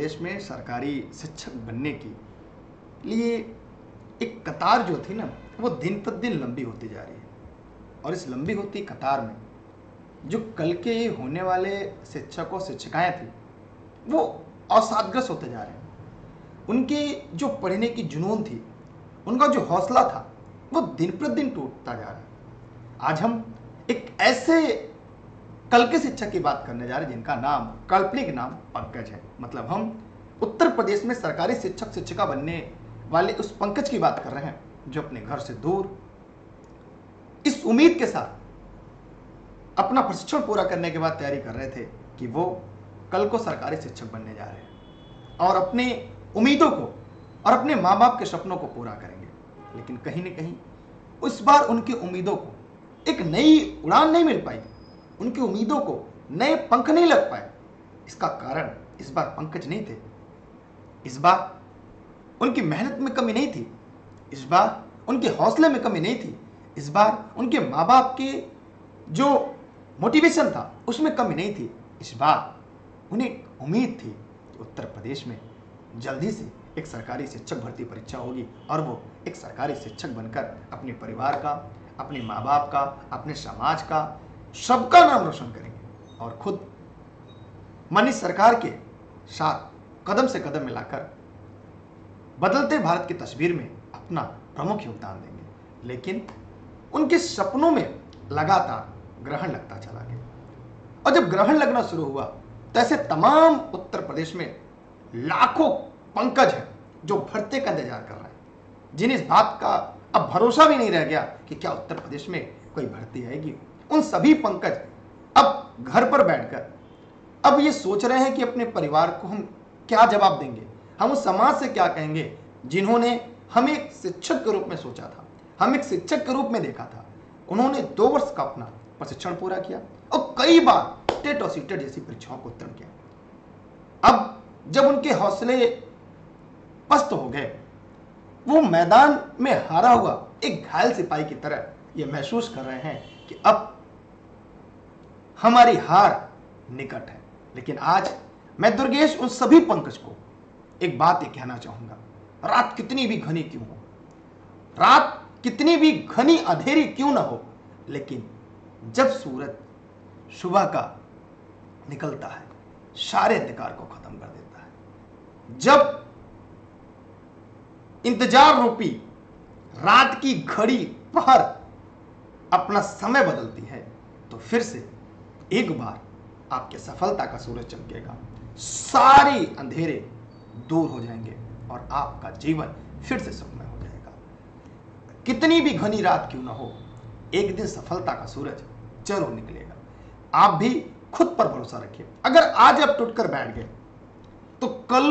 प्रदेश में सरकारी शिक्षक बनने की लिए एक कतार जो थी ना, वो दिन प्रतिदिन लंबी होती जा रही है। और इस लंबी होती कतार में जो कल के होने वाले शिक्षकों शिक्षिकाएँ थी, वो अवसादग्रस्त होते जा रहे हैं। उनकी जो पढ़ने की जुनून थी, उनका जो हौसला था, वो दिन प्रतिदिन टूटता जा रहा है। आज हम एक ऐसे कल के शिक्षक की बात करने जा रहे हैं, जिनका नाम काल्पनिक नाम पंकज है। मतलब हम उत्तर प्रदेश में सरकारी शिक्षक, शिक्षिका बनने वाले उस पंकज की बात कर रहे हैं, जो अपने घर से दूर इस उम्मीद के साथ अपना प्रशिक्षण पूरा करने के बाद तैयारी कर रहे थे कि वो कल को सरकारी शिक्षक बनने जा रहे हैं और अपनी उम्मीदों को और अपने माँ बाप के सपनों को पूरा करेंगे। लेकिन कहीं ना कहीं उस बार उनकी उम्मीदों को एक नई उड़ान नहीं मिल पाई उनकी उम्मीदों को नए पंख नहीं लग पाए। इसका कारण इस बार पंकज नहीं थे। इस बार उनकी मेहनत में कमी नहीं थी। इस बार उनके हौसले में कमी नहीं थी। इस बार उनके माँ बाप के जो मोटिवेशन था, उसमें कमी नहीं थी। इस बार उन्हें उम्मीद थी कि उत्तर प्रदेश में जल्दी से एक सरकारी शिक्षक भर्ती परीक्षा होगी और वो एक सरकारी शिक्षक बनकर अपने परिवार का, अपने माँ बाप का, अपने समाज का सबका नाम रोशन करेंगे और खुद मनीष सरकार के साथ कदम से कदम मिलाकर बदलते भारत की तस्वीर में अपना प्रमुख योगदान देंगे। लेकिन उनके सपनों में लगातार ग्रहण लगता चला गया। और जब ग्रहण लगना शुरू हुआ तो ऐसे तमाम उत्तर प्रदेश में लाखों पंकज हैं जो भरते का इंतज़ार कर रहे हैं। जिन्हें इस बात का अब भरोसा भी नहीं रह गया कि क्या उत्तर प्रदेश में कोई भर्ती आएगी। उन सभी पंकज अब घर पर बैठकर, अब ये सोच रहे हैं कि अपने परिवार को हम क्या जवाब देंगे? हम उस समाज से क्या कहेंगे जिन्होंने हमें एक शिक्षक के रूप में सोचा था, हम एक शिक्षक के रूप में देखा था। उन्होंने दो वर्ष का अपना प्रशिक्षण पूरा किया और कई बार टेट और सीटेट जैसी परीक्षाओं को उत्तीर्ण किया। अब जब उनके हौसले पस्त हो गए, वो मैदान में हारा हुआ एक घायल सिपाही की तरह ये महसूस कर रहे हैं कि अब हमारी हार निकट है। लेकिन आज मैं दुर्गेश उन सभी पंकज को एक बात ये कहना चाहूँगा। रात कितनी भी घनी क्यों हो? रात कितनी भी घनी अंधेरी क्यों ना हो? लेकिन जब सूरज सुबह का निकलता है, सारे अंधकार को खत्म कर देता है। जब इंतज़ार रूपी रात की घड़ी पहर अपना समय बदलती है तो फिर से एक बार आपके सफलता का सूरज चमकेगा। सारी अंधेरे दूर हो जाएँगे और आपका जीवन फिर से सुखमय हो जाएगा। कितनी भी घनी रात क्यों ना हो, एक दिन सफलता का सूरज ज़रूर निकलेगा। आप भी खुद पर भरोसा रखिए। अगर आज आप टूटकर बैठ गए तो कल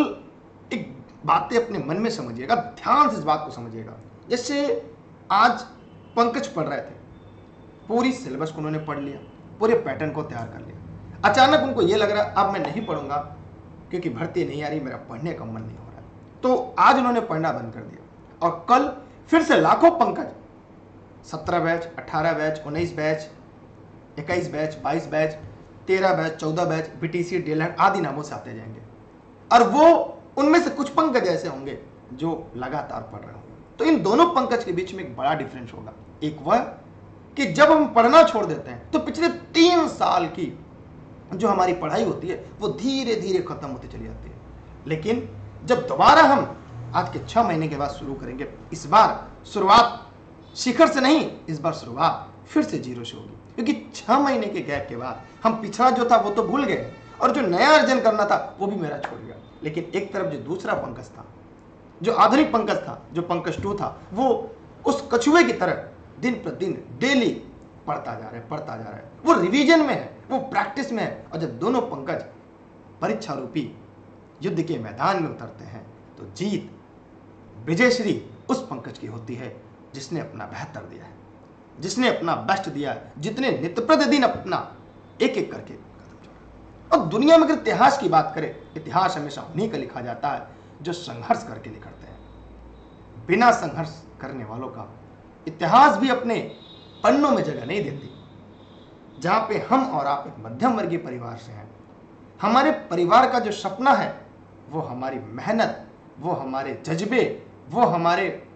एक बातें अपने मन में समझिएगा, ध्यान से इस बात को समझिएगा। जैसे आज पंकज पढ़ रहे थे, पूरी सिलेबस को उन्होंने पढ़ लिया। पूरे पैटर्न को तैयार कर लिया। अचानक उनको ये लग रहा है अब मैं नहीं पढ़ूँगा, क्योंकि भर्ती नहीं आ रही, मेरा पढ़ने का मन नहीं हो रहा। तो आज उन्होंने पढ़ना बंद कर दिया। और कल फिर से लाखों पंकज, सत्रह बैच अट्ठारह बैच, उन्नीस बैच, इक्कीस बैच, बाईस बैच, तेरह बैच, चौदह बैच बीटीसी डेलैंड आदि नामों से आते जाएँगे। और वो उनमें से कुछ पंकज ऐसे होंगे जो लगातार पढ़ रहे होंगे। तो इन दोनों पंकज के बीच में एक बड़ा डिफरेंस होगा। एक वह कि जब हम पढ़ना छोड़ देते हैं तो पिछले तीन साल की जो हमारी पढ़ाई होती है, वो धीरे धीरे खत्म होती चली जाती है। लेकिन जब दोबारा हम आज के छह महीने के बाद शुरू करेंगे, इस बार शुरुआत शिखर से नहीं, इस बार शुरुआत फिर से ज़ीरो से होगी। क्योंकि छह महीने के गैप के बाद हम पिछड़ा जो था, वो तो भूल गए, और जो नया अर्जन करना था, वो भी मेरा छोड़ गया। लेकिन एक तरफ़ जो दूसरा पंकज था, जो आधुनिक पंकज था, जो पंकज टू था, वो उस कछुए की तरह दिन प्रतिदिन डेली पढ़ता जा रहा है, पढ़ता जा रहा है। वो रिवीजन में है, वो प्रैक्टिस में है। और जब दोनों पंकज परीक्षा रूपी युद्ध के मैदान में उतरते हैं तो जीत विजयश्री उस पंकज की होती है, जिसने अपना बेहतर दिया है, जिसने अपना बेस्ट दिया है, जितने नित्य प्रतिदिन अपना एक एक करके और दुनिया में अगर इतिहास की बात करें, इतिहास हमेशा उन्हीं का लिखा जाता है, जो संघर्ष करके लिखते हैं। बिना संघर्ष करने वालों का इतिहास भी अपने पन्नों में जगह नहीं देती। जहाँ पे हम और आप एक मध्यम वर्गीय परिवार से हैं, हमारे परिवार का जो सपना है, वो हमारी मेहनत, वो हमारे जज्बे, वो हमारे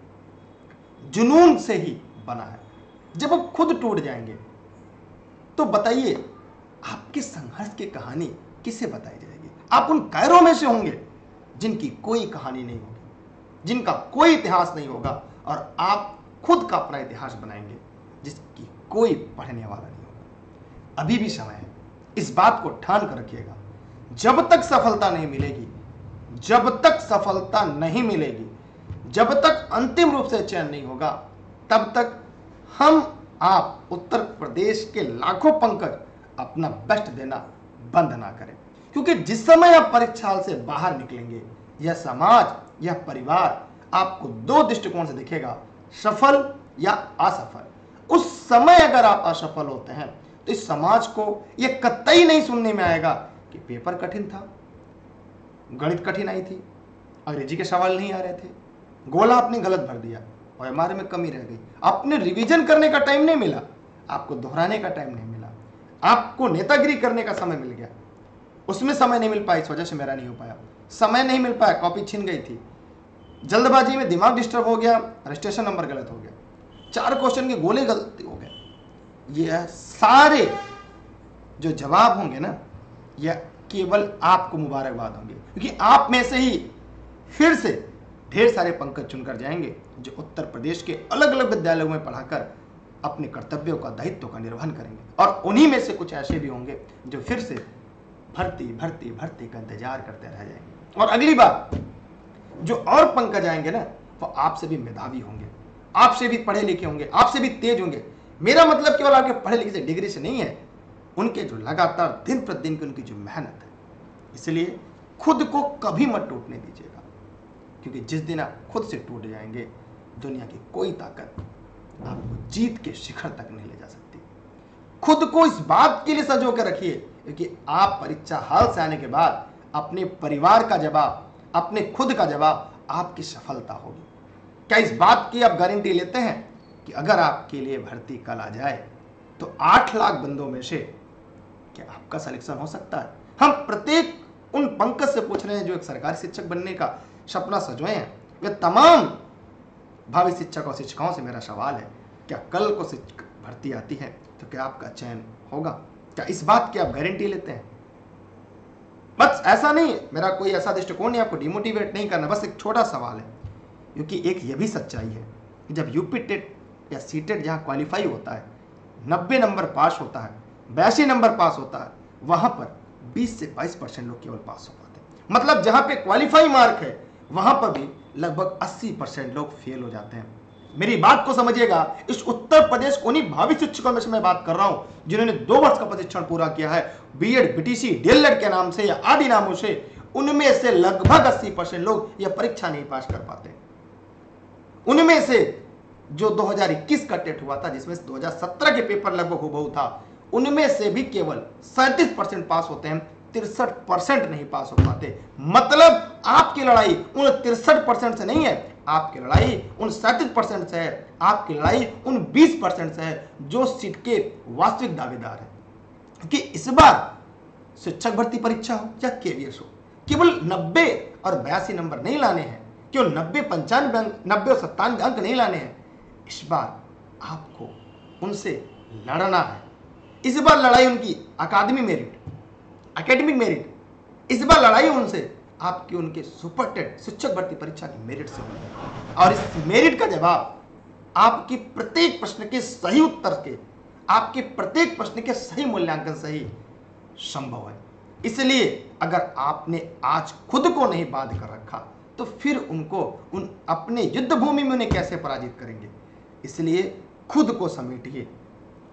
जुनून से ही बना है। जब वो खुद टूट जाएँगे तो बताइए, आपके संघर्ष की कहानी किसे बताई जाएगी? आप उन कैरों में से होंगे जिनकी कोई कहानी नहीं होगी, जिनका कोई इतिहास नहीं होगा, और आप खुद का अपना इतिहास बनाएँगे, जिसकी कोई पढ़ने वाला नहीं होगा। अभी भी समय है। इस बात को ठान कर रखिएगा। जब तक सफलता नहीं मिलेगी, जब तक सफलता नहीं मिलेगी, जब तक अंतिम रूप से चयन नहीं होगा, तब तक हम आप उत्तर प्रदेश के लाखों पंकज अपना बेस्ट देना बंद ना करें। क्योंकि जिस समय आप परीक्षा से बाहर निकलेंगे, यह समाज, यह परिवार आपको दो दृष्टिकोण से दिखेगा। सफल या असफल। उस समय अगर आप असफल होते हैं तो इस समाज को यह कतई नहीं सुनने में आएगा कि पेपर कठिन था, गणित कठिन आई थी, अंग्रेज़ी के सवाल नहीं आ रहे थे, गोला आपने गलत भर दिया, और एम में कमी रह गई। आपने रिवीजन करने का टाइम नहीं मिला, आपको दोहराने का टाइम नहीं मिला, आपको नेतागिरी करने का समय मिल गया। उसमें समय नहीं मिल पाया, इस वजह से मेरा नहीं हो पाया। समय नहीं मिल पाया, कॉपी छीन गई थी। जल्दबाजी में दिमाग डिस्टर्ब हो गया रजिस्ट्रेशन नंबर गलत हो गया। चार क्वेश्चन के गोले गलत हो गए। ये सारे जो जवाब होंगे ना यह केवल आपको मुबारकबाद होंगे। क्योंकि आप में से ही फिर से ढेर सारे पंकज चुनकर जाएँगे, जो उत्तर प्रदेश के अलग अलग विद्यालयों में पढ़ाकर अपने कर्तव्यों का दायित्व का निर्वहन करेंगे। और उन्हीं में से कुछ ऐसे भी होंगे, जो फिर से भर्ती भर्ती भर्ती का इंतज़ार करते रह जाएँगे। और अगली बार जो और पंकज आएँगे ना, वो आपसे भी मेधावी होंगे। आपसे भी पढ़े लिखे होंगे, आपसे भी तेज होंगे। मेरा मतलब केवल आपके पढ़े लिखे से डिग्री से नहीं है, उनके जो लगातार दिन प्रतिदिन की उनकी जो मेहनत है। इसलिए खुद को कभी मत टूटने दीजिएगा, क्योंकि जिस दिन आप खुद से टूट जाएँगे, दुनिया की कोई ताकत आपको जीत के शिखर तक नहीं ले जा सकती। खुद को इस बात के लिए सजो कर रखिए क्योंकि आप परीक्षा हाल से आने के बाद अपने परिवार का जवाब अपने खुद का जवाब आपकी सफलता होगी। क्या इस बात की आप गारंटी लेते हैं कि अगर आपके लिए भर्ती कल आ जाए तो आठ लाख बंदों में से क्या आपका सिलेक्शन हो सकता है? हम प्रत्येक उन पंकज से पूछ रहे हैं जो एक सरकारी शिक्षक बनने का सपना सजोए हैं। वे तमाम भावी शिक्षक और शिक्षिकाओं से मेरा सवाल है, क्या कल को भर्ती आती है तो क्या आपका चयन होगा? क्या इस बात की आप गारंटी लेते हैं? बस ऐसा नहीं, मेरा कोई ऐसा दृष्टिकोण नहीं, आपको डिमोटिवेट नहीं करना, बस एक छोटा सवाल है। क्योंकि एक ये भी सच्चाई है कि जब यूपी टेट या सी टेट जहाँ क्वालिफाई होता है, नब्बे नंबर पास होता है, बयासी नंबर पास होता है, वहाँ पर 20 से 22 परसेंट लोग केवल पास हो पाते हैं। मतलब जहाँ पे क्वालिफाई मार्क है, वहाँ पर भी लगभग 80 परसेंट लोग फेल हो जाते हैं। मेरी बात को समझिएगा। इस उत्तर प्रदेश को नहीं, भावी शिक्षकों में से मैं बात कर रहा हूँ, जिन्होंने दो वर्ष का प्रशिक्षण पूरा किया है। बीएड बीटीसी डीएलएड के नाम से या आदि नामों से, उनमें से लगभग 80 परसेंट लोग यह परीक्षा नहीं पास कर पाते। उनमें से जो 2021 का टेट हुआ था, जिसमें 2017 के पेपर लगभग हो था, उनमें से भी केवल सैंतीस पास होते हैं, तिरसठ नहीं पास हो पाते। मतलब आपकी लड़ाई उन तिरसठ से नहीं है आपकी लड़ाई उन सैंतीस परसेंट से है, आपकी लड़ाई उन बीस परसेंट से है, जो सीट के वास्तविक दावेदार है। क्योंकि इस बार शिक्षक भर्ती परीक्षा हो या केवीएस हो, केवल नब्बे और बयासी नंबर नहीं लाने हैं केवल नब्बे पंचानवे अंक, नब्बे और सत्तानवे अंक नहीं लाने हैं? इस बार आपको उनसे लड़ना है। इस बार लड़ाई उनकी अकादमी मेरिट अकेडमिक मेरिट इस बार लड़ाई उनसे आपकी उनके सुपर टेट शिक्षक भर्ती परीक्षा की मेरिट से होगी। और इस मेरिट का जवाब आपकी प्रत्येक प्रश्न के सही उत्तर के आपके प्रत्येक प्रश्न के सही मूल्यांकन से ही संभव है। इसलिए अगर आपने आज खुद को नहीं बाँध कर रखा तो फिर उनको उन अपने युद्ध भूमि में उन्हें कैसे पराजित करेंगे? इसलिए खुद को समेटिए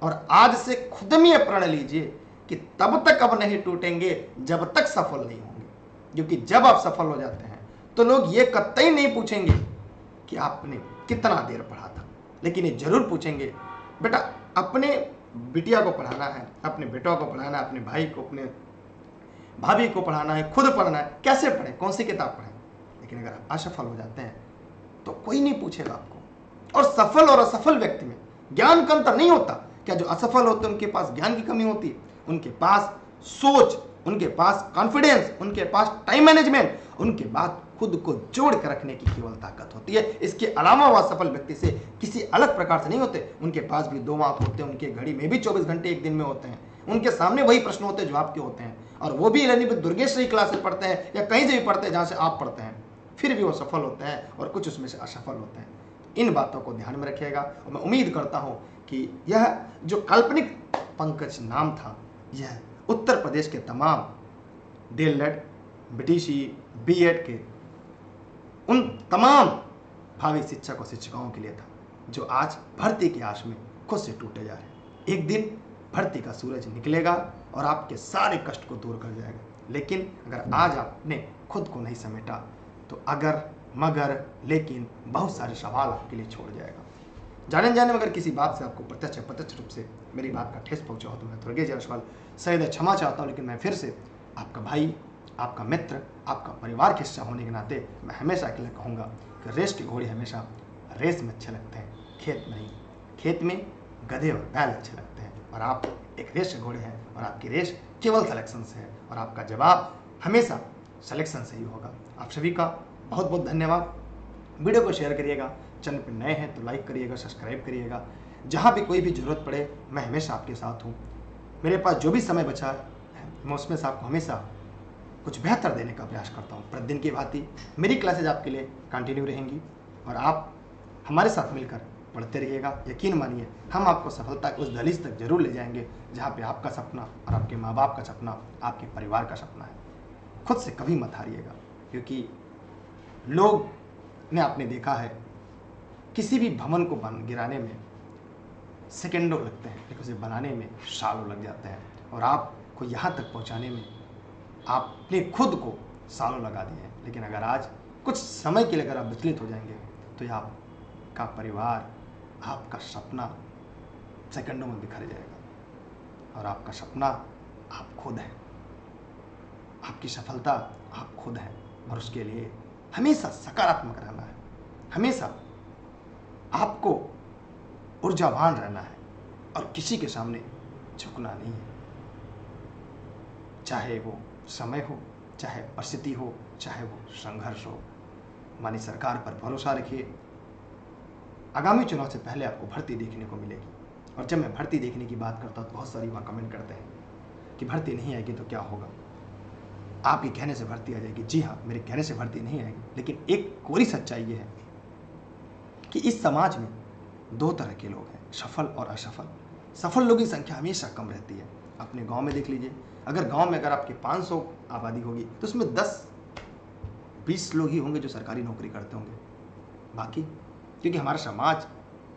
और आज से खुद में प्रण लीजिए कि तब तक अब नहीं टूटेंगे जब तक सफल नहीं होंगे। क्योंकि जब आप सफल हो जाते हैं तो लोग ये कतई नहीं पूछेंगे कि आपने कितना देर पढ़ा था। लेकिन ये ज़रूर पूछेंगे, बेटा, अपने बिटिया को पढ़ाना है, अपने बेटों को पढ़ाना है, अपने भाई को, अपने भाभी को पढ़ाना है, खुद पढ़ना है, कैसे पढ़ें, कौन सी किताब पढ़ें? लेकिन अगर आप असफल हो जाते हैं तो कोई नहीं पूछेगा आपको। और सफल और असफल व्यक्ति में ज्ञान का अंतर नहीं होता। क्या जो असफल होते हैं, उनके पास ज्ञान की कमी होती है? उनके पास सोच उनके पास कॉन्फिडेंस उनके पास टाइम मैनेजमेंट उनके बाद खुद को जोड़ कर रखने की केवल ताकत होती है। इसके अलावा वह सफल व्यक्ति से किसी अलग प्रकार से नहीं होते। उनके पास भी दो आँख होते हैं, उनके घड़ी में भी चौबीस घंटे एक दिन में होते हैं। उनके सामने वही प्रश्न होते हैं जो आपके होते हैं। और वो भी यानी दुर्गेश से क्लास से पढ़ते हैं या कहीं से भी पढ़ते हैं जहाँ से आप पढ़ते हैं। फिर भी वो सफल होते हैं और कुछ उसमें से असफल होते हैं। इन बातों को ध्यान में रखिएगा। और मैं उम्मीद करता हूँ कि यह जो काल्पनिक पंकज नाम था, यह उत्तर प्रदेश के तमाम डी ब्रिटिशी बी के उन तमाम भावी शिक्षक और शिक्षिकाओं के लिए था, जो आज भर्ती के आश में खुद से टूटे जा रहे हैं। एक दिन भर्ती का सूरज निकलेगा और आपके सारे कष्ट को दूर कर जाएगा। लेकिन अगर आज आपने खुद को नहीं समेटा तो अगर, मगर, लेकिन बहुत सारे सवाल आपके लिए छोड़ जाएगा। जाने जाने अगर किसी बात से आपको प्रत्यक्ष प्रत्यक्ष रूप से मेरी बात का ठेस पहुँचा हो तो मैं दुर्गे जायसवाल सैद क्षमा चाहता हूँ, लेकिन मैं फिर से आपका भाई, आपका मित्र, आपका परिवार के हिस्सा होने के नाते मैं हमेशा अकेले कहूँगा कि रेस के घोड़े हमेशा रेस में अच्छे लगते हैं, खेत में नहीं, खेत में गधे और बैल अच्छे लगते हैं और आप एक रेस घोड़े हैं और आपकी रेस केवल सलेक्शन से है और आपका जवाब हमेशा सलेक्शन से ही होगा। आप सभी का बहुत बहुत धन्यवाद। वीडियो को शेयर करिएगा चैनल पर नए हैं तो लाइक करिएगा, सब्सक्राइब करिएगा। जहाँ भी कोई भी ज़रूरत पड़े, मैं हमेशा आपके साथ हूँ। मेरे पास जो भी समय बचा है, मैं उसमें से आपको हमेशा कुछ बेहतर देने का प्रयास करता हूँ। प्रतिदिन की भांति मेरी क्लासेज आपके लिए कंटिन्यू रहेंगी और आप हमारे साथ मिलकर पढ़ते रहिएगा। यकीन मानिए, हम आपको सफलता उस दहलीज तक ज़रूर ले जाएँगे, जहाँ पे आपका सपना और आपके माँ बाप का सपना, आपके परिवार का सपना है। खुद से कभी मत हारिएगा, क्योंकि लोग ने आपने देखा है किसी भी भवन को बन, गिराने में सेकेंडों लगते हैं लेकिन उसे बनाने में सालों लग जाते हैं। और आपको यहाँ तक पहुँचाने में आपने खुद को सालों लगा दिए हैं। लेकिन अगर आज कुछ समय के लिए अगर आप विचलित हो जाएँगे तो ये आपका परिवार, आपका सपना सेकंडों में बिखर जाएगा। और आपका सपना आप खुद हैं। आपकी सफलता आप खुद हैं। और उसके लिए हमेशा सकारात्मक रहना है। हमेशा आपको ऊर्जावान रहना है और किसी के सामने झुकना नहीं है। चाहे वो समय हो, चाहे परिस्थिति हो, चाहे वो संघर्ष हो मानी सरकार पर भरोसा रखिए। आगामी चुनाव से पहले आपको भर्ती देखने को मिलेगी। और जब मैं भर्ती देखने की बात करता हूँ तो बहुत सारी वहाँ कमेंट करते हैं कि भर्ती नहीं आएगी तो क्या होगा? आपके कहने से भर्ती आ जाएगी। जी हाँ मेरे कहने से भर्ती नहीं आएगी। लेकिन एक कोरी सच्चाई ये है कि इस समाज में दो तरह के लोग हैं, सफल और असफल। सफल लोगों की संख्या हमेशा कम रहती है। अपने गाँव में देख लीजिए, अगर गाँव में अगर आपकी 500 आबादी होगी तो उसमें 10 20 लोग ही होंगे जो सरकारी नौकरी करते होंगे। बाकी, क्योंकि हमारा समाज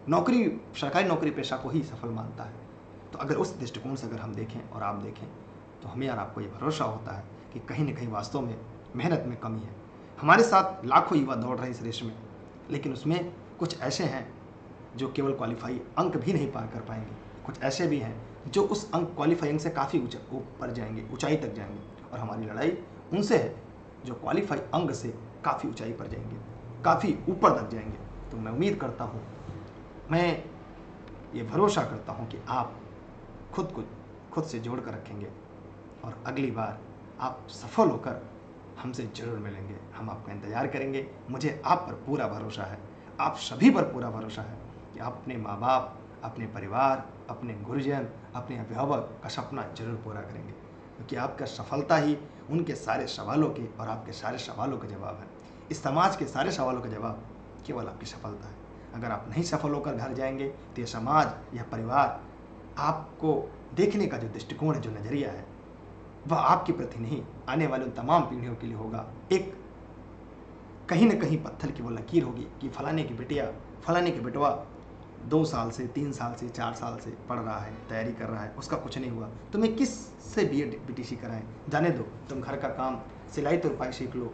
नौकरी, सरकारी नौकरी पेशा को ही सफल मानता है। तो अगर उस दृष्टिकोण से अगर हम देखें और आप देखें तो हमें यार आपको ये भरोसा होता है कि कहीं ना कहीं वास्तव में मेहनत में कमी है। हमारे साथ लाखों युवा दौड़ रहे हैं इस रेस में, लेकिन उसमें कुछ ऐसे हैं जो केवल क्वालिफाई अंक भी नहीं पार कर पाएँगे। कुछ ऐसे भी हैं जो उस अंक क्वालिफाइंग से काफ़ी ऊपर जाएँगे, ऊंचाई तक जाएँगे। और हमारी लड़ाई उनसे है जो क्वालिफाई अंग से काफ़ी ऊंचाई पर जाएँगे, काफ़ी ऊपर तक जाएँगे। तो मैं उम्मीद करता हूँ, मैं ये भरोसा करता हूँ कि आप खुद को, खुद से जोड़ कर रखेंगे और अगली बार आप सफल होकर हमसे ज़रूर मिलेंगे। हम आपका इंतज़ार करेंगे। मुझे आप पर पूरा भरोसा है। आप सभी पर पूरा भरोसा है कि आप अपने माँ बाप अपने परिवार, अपने गुरुजन, अपने अभिभावक का सपना ज़रूर पूरा करेंगे। क्योंकि आपका सफलता ही उनके सारे सवालों के और आपके सारे सवालों का जवाब है। इस समाज के सारे सवालों का जवाब केवल आपकी सफलता है। अगर आप नहीं सफल होकर घर जाएँगे तो यह समाज, यह परिवार आपको देखने का जो दृष्टिकोण है, जो नज़रिया है, वह आपके प्रति नहीं, आने वाले उन तमाम पीढ़ियों के लिए होगा। एक कहीं ना कहीं पत्थर की वो लकीर होगी कि फलाने की बेटिया, फलाने की बेटवा दो साल से, तीन साल से, चार साल से पढ़ रहा है, तैयारी कर रहा है, उसका कुछ नहीं हुआ। तुम्हें किस से B Ed B T C कराएँ? जाने दो, तुम घर का काम सिलाई तुरपाई सीख लो,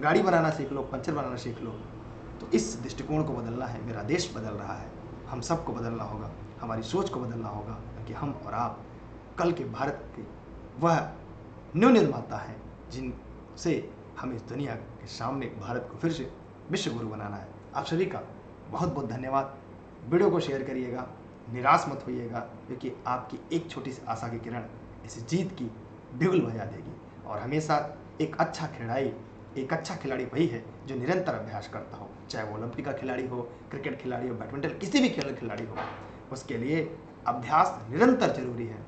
गाड़ी बनाना सीख लो, पंचर बनाना सीख लो। तो इस दृष्टिकोण को बदलना है, मेरा देश बदल रहा है, हम सबको बदलना होगा, हमारी सोच को बदलना होगा कि हम और आप कल के भारत के वह न्यू निर्माता हैं जिनसे हम इस दुनिया के सामने भारत को फिर से विश्व गुरु बनाना है। आप सभी का बहुत बहुत धन्यवाद। वीडियो को शेयर करिएगा, निराश मत होइएगा, क्योंकि आपकी एक छोटी सी आशा की किरण इस जीत की बिगुल बजा देगी। और हमेशा एक अच्छा खिलाड़ी एक अच्छा खिलाड़ी वही है जो निरंतर अभ्यास करता हो। चाहे वो ओलंपिक का खिलाड़ी हो, क्रिकेट खिलाड़ी हो, बैडमिंटन, किसी भी खेल खिलाड़ी हो, उसके लिए अभ्यास निरंतर ज़रूरी है।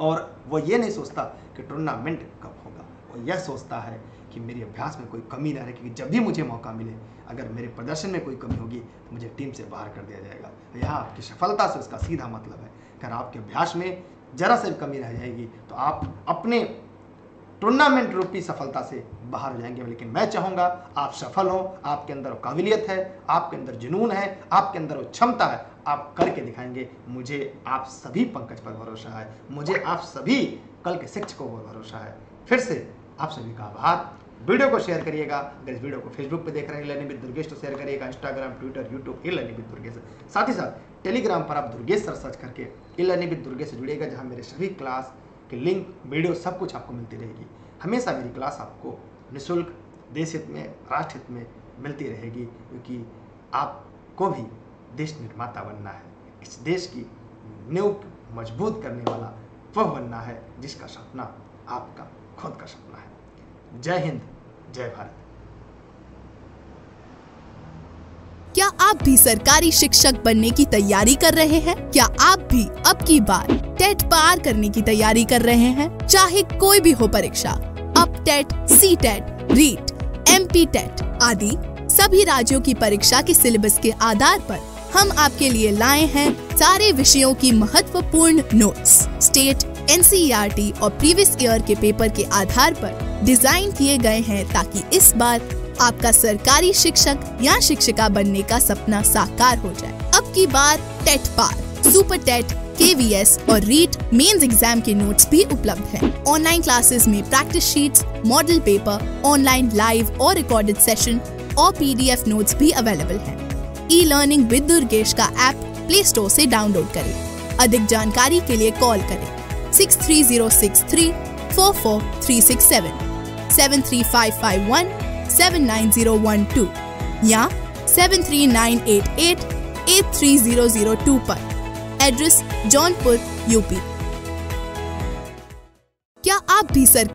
और वो ये नहीं सोचता कि टूर्नामेंट कब होगा। वो यह सोचता है कि मेरी अभ्यास में कोई कमी ना रहे, क्योंकि जब भी मुझे मौका मिले, अगर मेरे प्रदर्शन में कोई कमी होगी तो मुझे टीम से बाहर कर दिया जाएगा। यह आपकी सफलता से उसका सीधा मतलब है अगर आपके अभ्यास में जरा से कमी रह जाएगी तो आप अपने टूर्नामेंट रूपी सफलता से बाहर हो जाएँगे। लेकिन मैं चाहूँगा, आप सफल हो, आपके अंदर वो काबिलियत है, आपके अंदर जुनून है, आपके अंदर वो क्षमता है, आप करके दिखाएँगे। मुझे आप सभी पंकज पर भरोसा है, मुझे आप सभी कल के शिक्षकों पर भरोसा है। फिर से आप सभी का आभार। वीडियो को शेयर करिएगा। अगर इस वीडियो को फेसबुक पे देख रहे हैं लर्निंग दुर्गेश तो शेयर करिएगा। Instagram Twitter YouTube e learning Durgesh. साथ ही साथ टेलीग्राम पर आप दुर्गेश सर सर्च करके ई विद दुर्गेश से जुड़िएगा, जहाँ मेरे सभी क्लास के लिंक, वीडियो सब कुछ आपको मिलती रहेगी। हमेशा मेरी क्लास आपको निःशुल्क देश हित में, राष्ट्र हित में मिलती रहेगी, क्योंकि आपको भी देश निर्माता बनना है। इस देश की नींव मज़बूत करने वाला वह बनना है, जिसका सपना आपका, खुद का सपना है। जय हिंद, जय भारत। क्या आप भी सरकारी शिक्षक बनने की तैयारी कर रहे हैं? क्या आप भी अब की बार टेट पार करने की तैयारी कर रहे हैं? चाहे कोई भी हो परीक्षा अब TET, C TET, REET, M P TET आदि सभी राज्यों की परीक्षा के सिलेबस के आधार पर हम आपके लिए लाए हैं सारे विषयों की महत्वपूर्ण नोट्स स्टेट एनसीईआरटी और प्रीवियस ईयर के पेपर के आधार पर डिज़ाइन किए गए हैं ताकि इस बार आपका सरकारी शिक्षक या शिक्षिका बनने का सपना साकार हो जाए अब की बार टेट पार सुपर टेट केवीएस और रीट मेंस एग्ज़ाम के नोट्स भी उपलब्ध हैं। ऑनलाइन क्लासेस में practice sheets, model paper online live और रिकॉर्डेड सेशन और पीडीएफ नोट्स भी अवेलेबल हैं। ई लर्निंग विद दुर्गेश का ऐप प्ले स्टोर से डाउनलोड करें अधिक जानकारी के लिए कॉल करें six three zero six three four four three six seven seven three five five one seven nine zero one two या seven three nine eight eight eight three zero zero two पर। Address Jaunpur UP क्या आप भी sir